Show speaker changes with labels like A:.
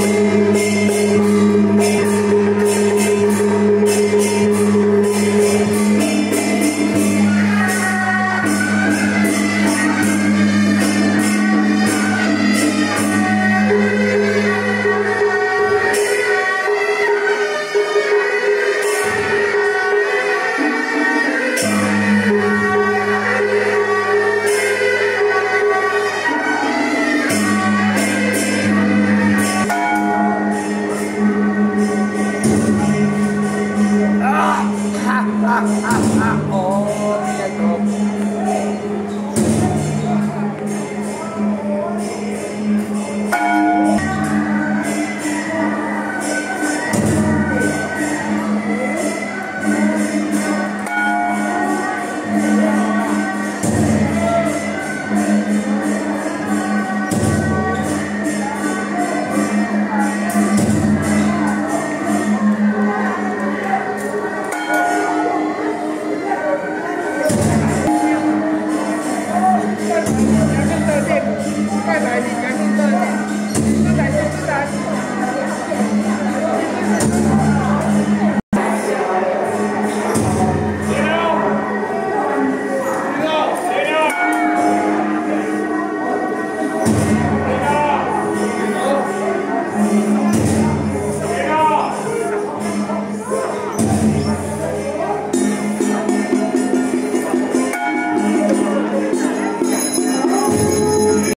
A: Thank you. subscribe, I didn't.